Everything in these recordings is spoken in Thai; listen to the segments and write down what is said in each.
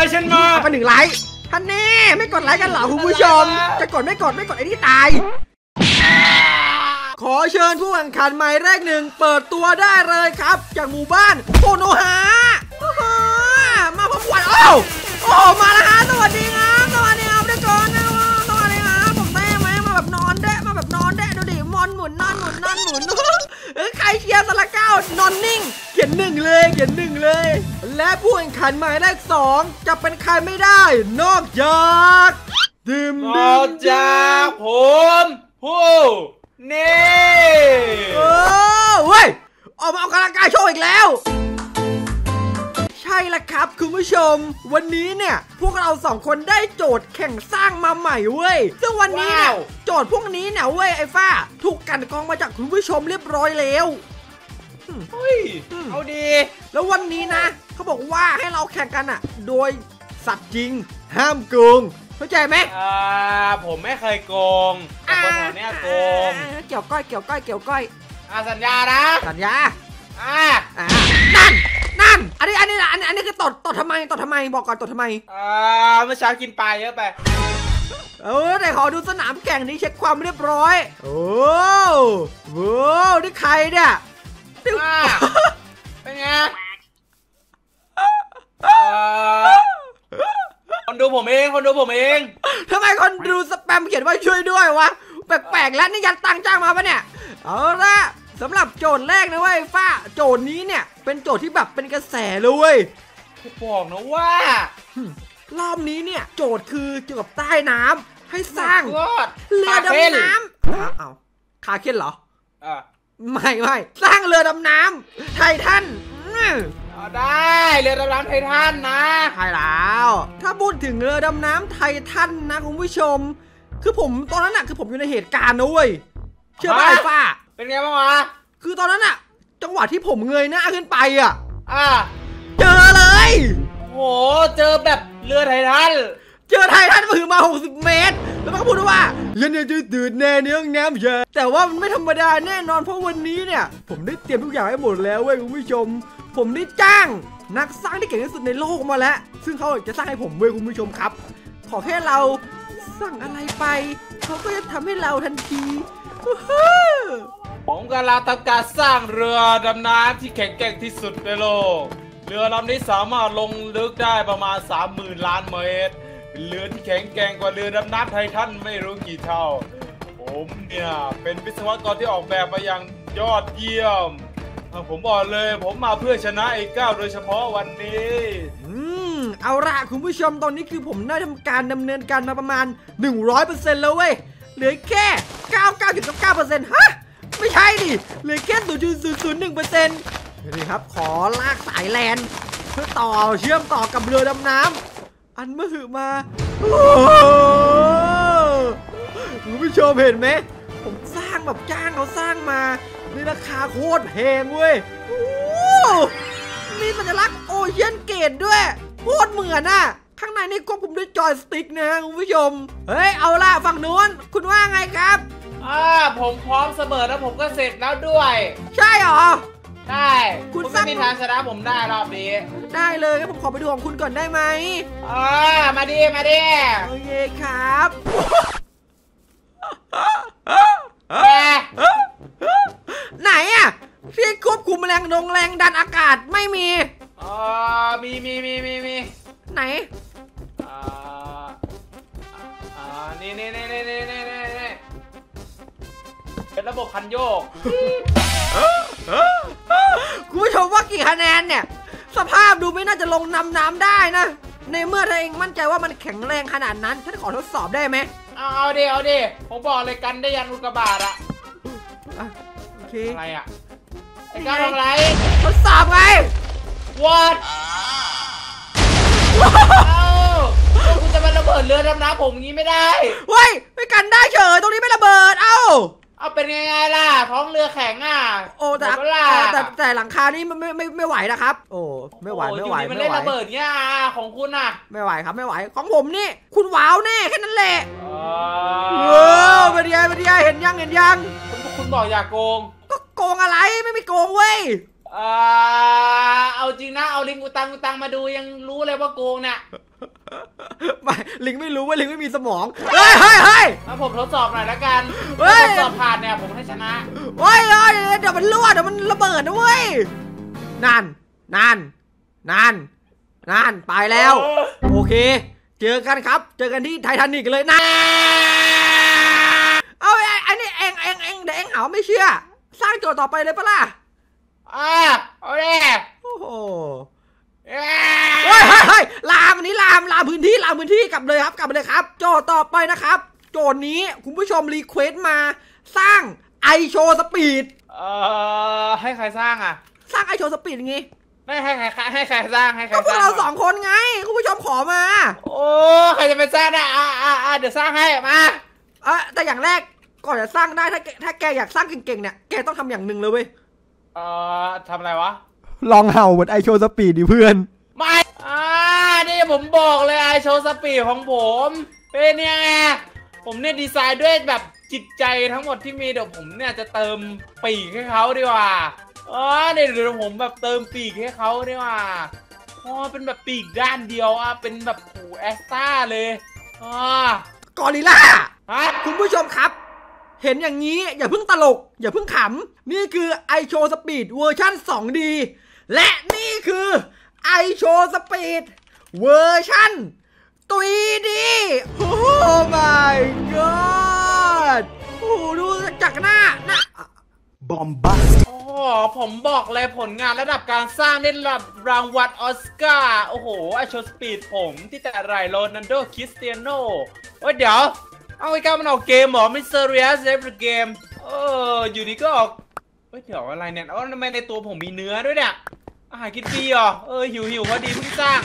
อะไรฉันมาเอาไปหนึ่งไลค์ท่านแน่ไม่กดไลค์กันเหรอคุณผู้ชม จะกดไม่กดไม่กดไอ้ที่ตาย ขอเชิญผู้แข่งขันหมายเลขหนึ่งเปิดตัวได้เลยครับ จากหมู่บ้านโคโนฮาโอ้โหมาพบกันโอ้าวโอ้มาแล้วฮะสวัสดีครับสวัสดีครับทุกคนนะสวัสดีครับผมเต้ไหมมาแบบนอนแดะมาแบบนอนแดะดูดิมอนหมุนนอนหมุนนอนหมุนเออใครเชียร์สละเก้านอนนิ่งเขียนหนึ่งเลย เขียนหนึ่งเลย และผู้แข่งขันหมายเลขสองจะเป็นใครไม่ได้ นอกจากดื่มนดื่อกมจากผมผู้นี่เออเว้ยออกมาออกกำลังกายโชว์อีกแล้วใช่แล้วครับคุณผู้ชม วันนี้เนี่ย พวกเราสองคนได้โจทย์แข่งสร้างมาใหม่เว้ย ซึ่งวันนี้เนี่ยโจทย์พวกนี้เนี่ยเว้ยไอ้ฟ้า ถูกกลันกรองมาจากคุณผู้ชมเรียบร้อยแล้ว เฮ้ยอืมเอาดี แล้ววันนี้นะ เขาบอกว่าให้เราแข่งกันอะโดยสัตว์จริง ห้ามโกง เข้าใจไหมอ่าผมไม่เคยโกงแต่คนแถวเนี้ยโกง อ่าเกี่ยวก้อยเกี่ยวก้อยเกี่ยวก้อยอ่าสัญญานะ สัญญาอ่าอ่านั่น นั่น อันนี้ อันนี้ อันนี้อันนี้คือตด ตดทำไม ตดทำไม บอกก่อนตดทำไม อ่าเมื่อเช้ากินปลาเยอะไป เออไหนขอดูสนามแข่งนี้เช็คความเรียบร้อย โอ้โหนี่ใครเนี่ย ติ๊วอ่าเป็นไงเอ่อคนดูผมเองคนดูผมเอง ทำไมคนดูสแปมเขียนว่าช่วยด้วยวะ แปลกๆแล้วนี่ยันตังค์จ้างมาปะเนี่ย เอาละสำหรับโจทย์แรกนะเว้ยฟ้าโจทย์นี้เนี่ย เป็นโจทย์ที่แบบเป็นกระแสเลยเว้ยผมบอกนะว่ารอบนี้เนี่ย โจทย์คือเกี่ยวกับใต้น้ำให้สร้าง ยอดเรือคาเฟ่ดำน้ำอ้าวอ้าวคาเคนเหรอ อ่า ไม่ไม่สร้างเรือดำน้ำไททันอื้อเอาได้เรือดำน้ำไททันนะใช่แล้ว ถ้าพูดถึงเรือดำน้ำไททันนะคุณผู้ชม คือผมตอนนั้นน่ะคือผมอยู่ในเหตุการณ์นะเว้ยเชื่อป่ะฮะไอ้ฟ้า เป็นไงบ้างวะคือตอนนั้นน่ะจังหวะที่ผมเงยหน้าขึ้นไปอะอ่าเจอเลยโหเจอแบบเรือไททันเจอไททันถือมา 60 เมตร แล้วมันก็พูดว่ายันเนี่ยจะตื่นแน่เนื้องน้ำเยอะแต่ว่ามันไม่ธรรมดาแน่นอนเพราะวันนี้เนี่ย ผมได้เตรียมทุกอย่างให้หมดแล้วเว้ยคุณผู้ชม ผมได้จ้างนักสร้างที่เก่งที่สุดในโลกมาแล้ว ซึ่งเขาจะสร้างให้ผมเว้ยคุณผู้ชมครับ ขอแค่เราสั่งอะไรไป เขาก็จะทำให้เราทันทีผมกำลังทำการสร้างเรือดำน้ำที่แข็งแกร่งที่สุดในโลก เรือลำนี้สามารถลงลึกได้ประมาณ 30,000 ล้านเมตร เป็นเรือที่แข็งแกร่งกว่าเรือดำน้ำไททันไม่รู้กี่เท่า ผมเนี่ยเป็นวิศวกรที่ออกแบบมาอย่างยอดเยี่ยม ผมบอกเลย ผมมาเพื่อชนะไอ้ก้าวโดยเฉพาะวันนี้อืมเอาละคุณผู้ชมตอนนี้คือผมได้ทำการดำเนินการมาประมาณ 100%แล้วเว้ย เหลือแค่ 99.9%ฮะ ไม่ใช่ดิเหลือแค่ 0.001%นี่ครับ ขอลากสายแลนเพื่อต่อเชื่อมต่อกับเรือดำน้ำ อันเมื่อหือมาโอ้โหคุณผู้ชมเห็นไหม ผมสร้างแบบจ้างเขาสร้างมาในราคาโคตรแพงเว้ยโอ้โหมีสัญลักษณ์โอเชียนเกตด้วยโคตรเหมือนอะ ข้างในนี่ควบคุมด้วยจอยสติ๊กนะฮะคุณผู้ชม เฮ้ย เอาล่ะฝั่งนู้น คุณว่าไงครับ อ่า ผมพร้อมเสมอแล้วผมก็เสร็จแล้วด้วย ใช่เหรอ ได้คุณไม่มีทางชนะผมได้รอบนี้ได้เลยครัผมขอไปดูของคุณก่อนได้ไหมอ๋อมาดีมาดีโอเคครับไหนอะที่ควบคุมแรงลงแรงดันอากาศไม่มีอ๋อมีมีมีมีมีไหนอ่าอ่านี่นี่นี่นี่นี่นี่นี่เป็นระบบคันโยก มว่ากี่คะแนนเนี่ย สภาพดูไม่น่าจะลงนำน้ำได้นะ ในเมื่อเธอเองมั่นใจว่ามันแข็งแรงขนาดนั้นฉันขอทดสอบได้ไหมเอาเอาดิเอาดิผมบอกเลยกันได้ยันอุกกาบาตอะอะโอเคอะไรอะไอ้ก้าวทำอะไรทดสอบไง what เอ้าคุณจะมาระเบิดเรือดำน้ำผมงี้ไม่ได้ เฮ้ยไม่กันได้เฉยตรงนี้ไม่ระเบิด เอ้า เอาเป็นไงไงล่ะ ท้องเรือแข็งอะโอ้แต่หมดเวลา แต่แต่หลังคานี่ไม่ไม่ไม่ไม่ไหวนะครับ โอ้ไม่ไหวโอ้ไม่ไหวอยู่ดีมันไม่เล่นไหวระเบิดเงี้ยอะของคุณอะไม่ไหวครับไม่ไหวของผมนี่ คุณว้าวแน่แค่นั้นแหละเอเออเป็นยังเป็นยังเห็นยังเห็นยัง คุณคุณบอกอย่าโกงก็โกงอะไรไม่มีโกงเว้ยอ่าเอาจริงนะ เอาลิงกูตังกูตังมาดูยังรู้เลยว่าโกงเนี่ย ไม่ลิงไม่รู้ว่าลิงไม่มีสมองเฮ้ยเฮ้ยเฮ้ยถ้าผมทดสอบหน่อยละกันเฮ้ยถ้าทดสอบผ่านเนี่ยผมให้ชนะ เฮ้ยเฮ้ยเดี๋ยวมันรั่วเดี๋ยวมันระเบิดนะเว้ยนั่นนั่นนั่นนั่นไปแล้ว โอเค เจอกันครับ เจอกันที่ไททานิกเลยนะเอาไอ้ไอ้นี่เองเองเองเดี๋ยวเองเอาไม่เชื่อ สร้างโจทย์ต่อไปเลยปะล่ะ อ่าเอาเลย โอ้โห เอ้เฮ้ยยเฮ้ยเฮ้ยล้ำอันนี้ล้ำล้ำพื้นที่ล้ำพื้นที่กลับเลยครับกลับไปเลยครับ โจทย์ต่อไปนะครับ โจทย์นี้คุณผู้ชม request มา สร้างIShowSpeed เอ่อให้ใครสร้างอะ สร้าง IShowSpeed ยังไงไม่ให้ใครให้ใครสร้างให้ใครก็พวสกร้างเราสองคนไง คุณผู้ชมขอมา โอ้ใครจะไปสร้างได้อ่าอ่าอ่าเดี๋ยวสร้างให้มาเอะแต่อย่างแรกก่อนจะสร้างได้ถ้าแกถ้าแกอยากสร้างเก่งๆเนี่ยแกต้องทำอย่างหนึ่งเลยเว้ยเอ่อทำอะไรวะ ลองเห่าเหมือน IShowSpeed ดิเพื่อน ไม่อ่านี่ผมบอกเลย IShowSpeed ของผม เป็นยังไง ผมเนี่ยดีไซน์ด้วยแบบจิตใจทั้งหมดที่มีเดี๋ยวผมเนี่ยจะเติมปีกให้เขาดีกว่าอ๋อเดี๋ยวเดี๋ยวผมแบบเติมปีกให้เขาดีกว่าอ๋อเป็นแบบปีกด้านเดียวอะเป็นแบบผูแอสตาเลยอ๋อกอริลล่าฮะคุณผู้ชมครับ เห็นอย่างนี้อย่าเพิ่งตลก อย่าเพิ่งขำ นี่คือ i s h o w Speed เวอร์ชัน 2D และนี่คือ i s h o w Speed เวอร์ชัน 3D โอ้ my god โอ้โหดูจากหน้าหน้า bombastic, โอ้ผมบอกเลยผลงานระดับการสร้างได้รับรางวัลออสการ์โอ้โหไอโชว์สปีดผมที่แต่ไรโรนันโดคริสเตียโนโอ้ยเดี๋ยว เอาไอ้ก้ามันออกเกมเหรอไม่เซเรียสเอฟเกมเอออยู่ดีก็ออกเฮ้ยเดี๋ยวอะไรเนี่ยเอ้าทำไมในตัวผมมีเนื้อด้วยเนี่ย อาหารกินฟรีเหรอ เออหิวหิวพอดีเพิ่งสร้าง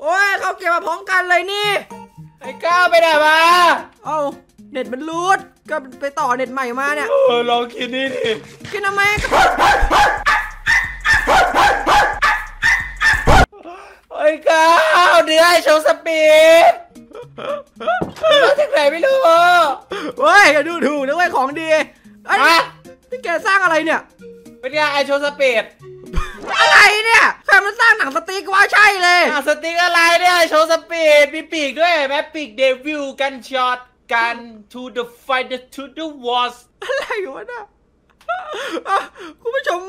โอ้ยเขาเก็บมาพร้อมกันเลยนี่ ไอ้ก้าวไปไหนมา เอาเน็ตมันรูดก็ไปต่อเน็ตใหม่มาเนี่ย เออลองคิดนี่ดิกินทำไมก็ไอ้ก้าวเดี๋ยวไอโชว์สปีด มาจากไหนไม่รู้เฮ้ยอย่าดูถูกนะเว้ยของดีเอ้ยฮะนี่แกสร้างอะไรเนี่ย เป็นไงไอโชว์สปีดอะไรเนี่ยใครมันสร้างหนังสติ๊กว่าใช่เลยอะสติ๊กอะไรเนี่ยโชว์สปีดมีปีกด้วยเห็นไหมปีกเดวิลกันช็อตกัน to the fight to the wars อะไรวะเนี่ยอะคุณผู้ชม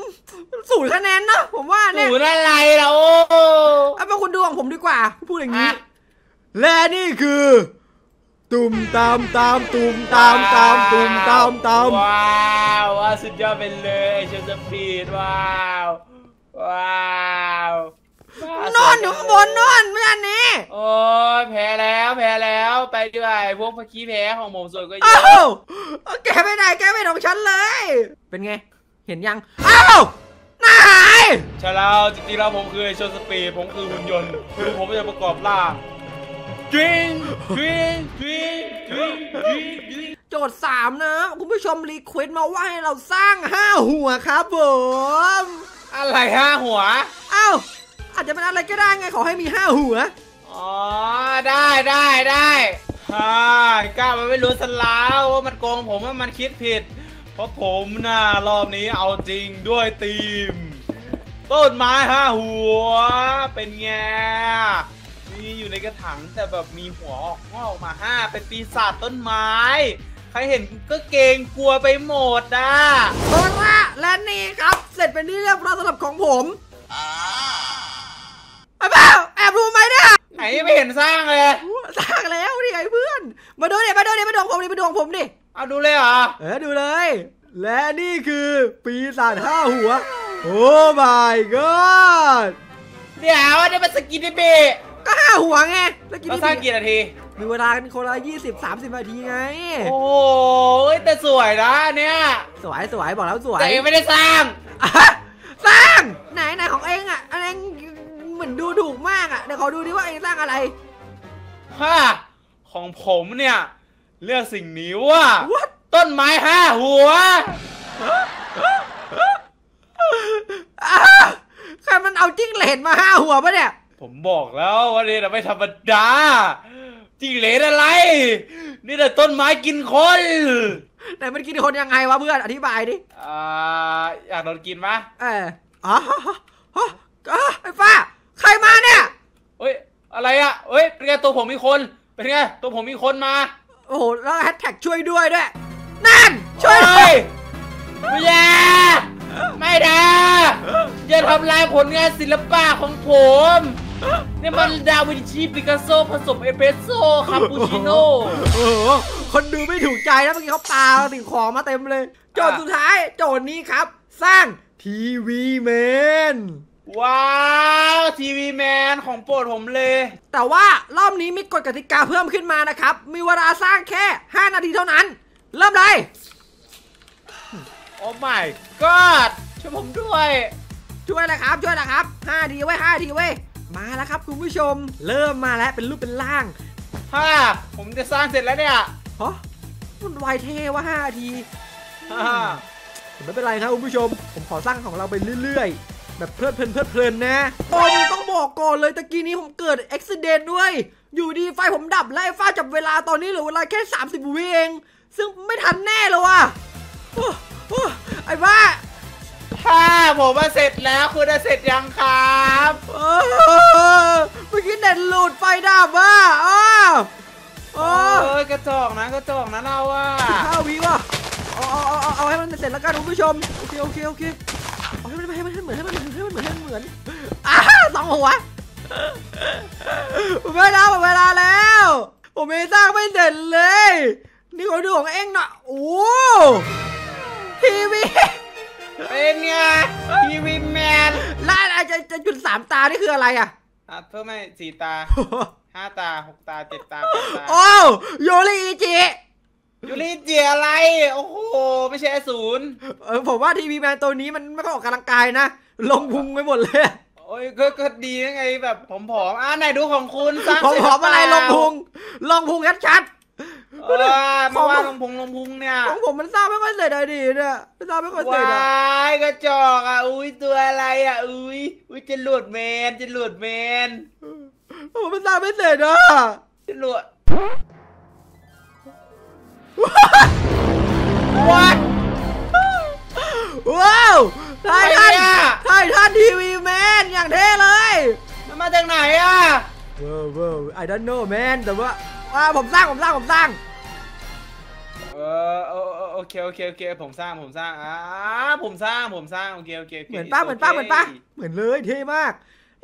ศูนย์คะแนนเนอะผมว่าเนี่ยสูนอะไรล่ะโอ้เอามาคุณดูของผมดีกว่า พูดอย่างนี้อะ และนี่คือ ตุ่มตามตามตุ่มตามตามตุ่มตามตามว้าวว้าวสุดยอดไปเลยไอโชว์สปีดว้าวว้าวว้าวนอนอยู่ข้างบนนอนไม่อันนี้โอ้ยแพ้แล้วแพ้แล้วไปดีกว่าไอ้พวกพักกี้แพ้ของผมส่วนก็เยอ้าอะวเอาแกไปไหนแกไปของฉันเลย เป็นไง เห็นยังอ้าวหน้าหายใช่แล้วจริงๆแล้วผมคือ IShowSpeed ผมคือหุ่นยนต์คือผมจะประกอบล่าดริง ดริงดริงดริงดริงดริงโจทย์สามนะ คุณผู้ชม request มาว่าให้เราสร้างห้าหัวครับผม อะไรฮะหัว เอ้า อาจจะเป็นอะไรก็ได้ไงขอให้มีห้าหัว อ๋อ ได้ได้ได้ฮ่าก้ามันไม่รู้สลาวว่ามันโกงผมว่ามันคิดผิด เพราะผมน่ะรอบนี้เอาจริงด้วยทีม ต้นไม้ห้าหัว เป็นไง นี่อยู่ในกระถางแต่แบบมีหัวออกงอกออกมาห้าเป็นปีศาจต้นไม้ ใครเห็นก็เกรงกลัวไปหมดอะเอาละและนี่ครับ เสร็จเป็นที่เรียบร้อยสำหรับของผมไอ้เปล่าแอบดูไหมเนี่ยไหนไม่เห็นสร้างเลยสร้างแล้วนี่ไอ้เพื่อน มาดูดิมาดูดิมาดูของผมดิมาดูของผมดิเอาดูเลยเหรอเออดูเลย และนี่คือปีศาจห้าหัว โอ้ my god เดี๋ยวนี่มันสกินดิเบะ ก็ห้าหัวไงแล้วกินเราสร้างกี่นาที มีเวลากันคนละยี่สิบสามสิบนาทีไง โอ้ยแต่สวยนะเนี่ยสวยสวยบอกแล้วสวยแต่ยังไม่ได้สร้างอะสร้าง ไหนไหนของเองอะอันเองเหมือนดูถูกมากอะเดี๋ยวขอดูดิว่าเองสร้างอะไรฮ่าของผมเนี่ย เลือกสิ่งนี้ว่า What? ต้นไม้ห้าหัวอะใครมันเอาจิ้งเหลนมาห้าหัวปะเนี่ย ผผมบอกแล้วว่านี่นะไม่ธรรมดาจิ้งเหลนอะไร นี่แต่ต้นไม้กินคนไหนมันกินคนยังไงวะเพื่อนอธิบายดิอ่าอยากโดนกินไหมเอออ๋อฮะฮะฮะอะไอ้ฟ้า ใครมาเนี่ยเฮ้ยอะไรอะเฮ้ยเป็นไงตัวผมมีคน เป็นไงตัวผมมีคนมา โอ้โหแล้วแฮชแท็กช่วยด้วยด้วยนั่น ช่วยด้วเฮ้ยไม่แย่ไม่ได้อย่าทำลายผลงานศิลปะของผม นี่มันดาวินชีปิกัสโซผสมเอสเปรสโซ่คาปูชิโน่โอ้โหคนดูไม่ถูกใจนะเมื่อกี้เขาปาสิ่งของมาเต็มเลย โจทย์สุดท้ายโจทย์นี้ครับ สร้างทีวีเมนว้าวทีวีแมนของโปรดผมเลย แต่ว่ารอบนี้มีกฎกติกาเพิ่มขึ้นมานะครับ มีเวลาสร้างแค่ 5 นาทีเท่านั้น เริ่มเลย โอ้ my god ช่วยผมด้วย ช่วยนะครับ ช่วยนะครับ 5 ทีไว้5ทีไว้ย มาแล้วครับคุณผู้ชม เริ่มมาแล้วเป็นรูปเป็นร่างฮ่าผมจะสร้างเสร็จแล้วเนี่ยฮะมันไวเท่ว่า5ทีฮ่าไม่เป็นไรครับคุณผู้ชม ผมขอสร้างของเราไปเรื่อยๆ แบบเพลิดเพลินเพลิดเพลินนะตอนนี้ต้องบอกก่อนเลยตะกี้นี้ผมเกิดอุบิเหตุด้วย อยู่ดีไฟผมดับและไอ้ฟ้าจับเวลาตอนนี้เหลือเวลาแค่ 30วิเอง ซึ่งไม่ทันแน่เลยว่ะโอ้โอ้ไอ้บ้า ฮ่าผมมาเสร็จแล้วคุณจะเสร็จยังครับเออเมื่อกี้เน็ตหลุดไฟดับว่ะอ้าวโอ้เอ้ยกระจอกนะกระจอกนะเราอะห้าวิว่ะเอาเอาเอาเอาเอาให้มันเสร็จแล้วกันคุณผู้ชมโอเคโอเคโอเคเอาให้มันให้มันให้มันเหมือนให้มันเหมือนให้มันเหมือนให้มันเหมือนอ้าสองหัวผมไม่ได้หมดเวลาแล้วผมไม่สร้างไม่เสร็จเลย นี่ขอดูของเองหน่อยโอ้ทีวี เป็นไงทีวีแมนแล้วอะไรจะจะจุดสามตา นี่คืออะไรอะอะเพิ่มให้สี่ตาห้าตาหกตาเจ็ดตาแปดตา โอ้โยริอิจิยูริเจียอะไร โอ้โห ไม่ใช่อศูนย์เออผมว่าทีวีแมนตัวนี้มันไม่ค่อยออกกำลังกายนะ ลงพุงไปหมดเลยอะโอ้ยก็ก็ดีนะไงแบบผอมๆอะไหนดูของคุณสร้างผมเสจผอมอะไรลหงเปาพุง ลงพุงชัดเออไม่ว่าลงพุงลงพุงเนี่ยๆของผมมันสร้างไม่ค่อยเสร็จเลยดิเนี่ยมันสร้างไม่ค่อยเสร็จว้อะายกระจอกอะอุ้ยตัวอะไรอะอุ้ยอุ้ยจะหลุดแมนจะหลุดแมนผมมันสร้างไม่เสร็จอะจะหลุด What ว้าวไททันอะไรอะไททันทีวีแมนอย่างเท่เลยมันมาจากไหนอะว้าวว้าว I don't know man แต่ว่า ว่าผมสร้างผมสร้างผมสร้าง เออเออเออโอเคโอเคโอเคผมสร้างผมสร้างอ่าผมสร้างผมสร้างโอเคโอเคโคเหมือนป้า It's เหมือนป้า okay เหมือนป้าเหมือนเลยเท่มาก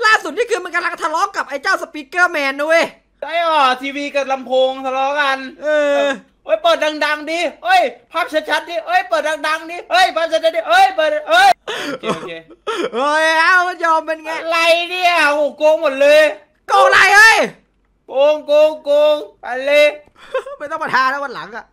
ล่าสุดนี่คือมันกำลังทะเลาะกับไอ้เจ้าสปีกเกอร์แมนนะเว้ยใช่หรอทีวีกับลำโพงทะเลาะกัน เออเฮ้ยเปิดดังๆดิเฮ้ยภาพชัดๆดิเฮ้ยเปิดดังๆดิเฮ้ยภาพชัดๆดิเฮ้ยเปิดเฮ้ยโอเคโอเคเฮ้ยเอายอมเป็นไงอะไรเนี่ยโอ้โหโกงหมดเลยโกงอะไรเฮ้ย โกงโกงโกงไปเลย ไม่ต้องมาทาแล้ววันหลังอะ